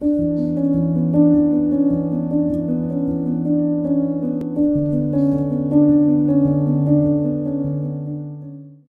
you